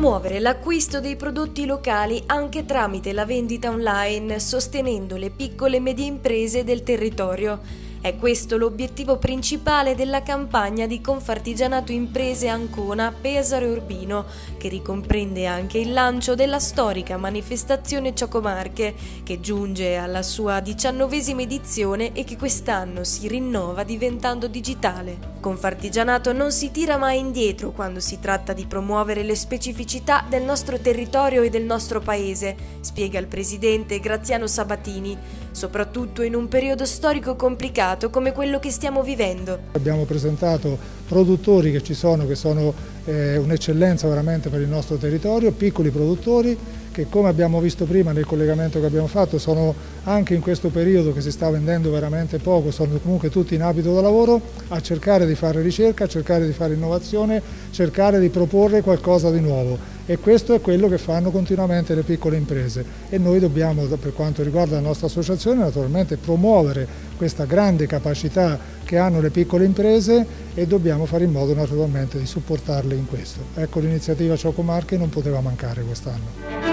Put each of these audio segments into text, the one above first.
promuovere l'acquisto dei prodotti locali anche tramite la vendita online, sostenendo le piccole e medie imprese del territorio. È questo l'obiettivo principale della campagna di Confartigianato Imprese Ancona Pesaro e Urbino, che ricomprende anche il lancio della storica manifestazione Ciocomarche, che giunge alla sua diciannovesima edizione e che quest'anno si rinnova diventando digitale. Confartigianato non si tira mai indietro quando si tratta di promuovere le specificità del nostro territorio e del nostro paese, spiega il presidente Graziano Sabatini, soprattutto in un periodo storico complicato come quello che stiamo vivendo. Abbiamo presentato produttori che ci sono, che sono eh, un'eccellenza veramente per il nostro territorio, piccoli produttori che come abbiamo visto prima nel collegamento che abbiamo fatto sono anche in questo periodo che si sta vendendo veramente poco, sono comunque tutti in abito da lavoro a cercare di fare ricerca, a cercare di fare innovazione, cercare di proporre qualcosa di nuovo e questo è quello che fanno continuamente le piccole imprese e noi dobbiamo per quanto riguarda la nostra associazione naturalmente promuovere questa grande capacità che hanno le piccole imprese e dobbiamo fare in modo naturalmente di supportarle in questo. Ecco l'iniziativa Ciocomarche non poteva mancare quest'anno.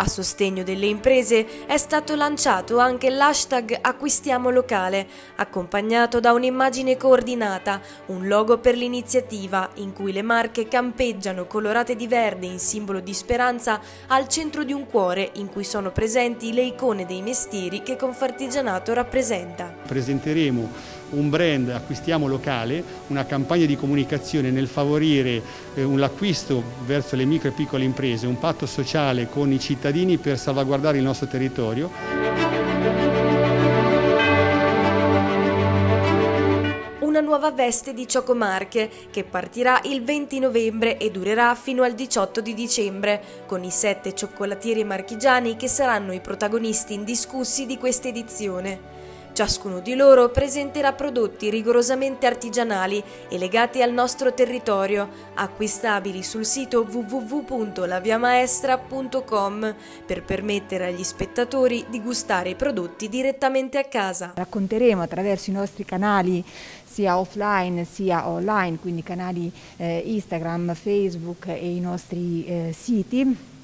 A sostegno delle imprese è stato lanciato anche l'hashtag Acquistiamo Locale, accompagnato da un'immagine coordinata, un logo per l'iniziativa in cui le marche campeggiano colorate di verde in simbolo di speranza al centro di un cuore in cui sono presenti le icone dei mestieri che Confartigianato rappresenta. Presenteremo un brand acquistiamo locale, una campagna di comunicazione nel favorire eh, l'acquisto verso le micro e piccole imprese, un patto sociale con i cittadini per salvaguardare il nostro territorio. una nuova veste di Ciocomarche che partirà il 20 novembre e durerà fino al 18 di dicembre, con i sette cioccolatieri marchigiani che saranno i protagonisti indiscussi di questa edizione. Ciascuno di loro presenterà prodotti rigorosamente artigianali e legati al nostro territorio, acquistabili sul sito www.laviamaestra.com per permettere agli spettatori di gustare i prodotti direttamente a casa. Racconteremo attraverso i nostri canali sia offline sia online, quindi canali eh, Instagram, Facebook e i nostri eh, siti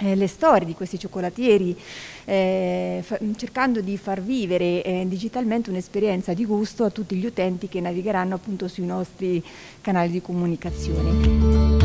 eh, le storie di questi cioccolatieri eh, cercando di far vivere eh, digitalmente un'esperienza di gusto a tutti gli utenti che navigheranno appunto sui nostri canali di comunicazione.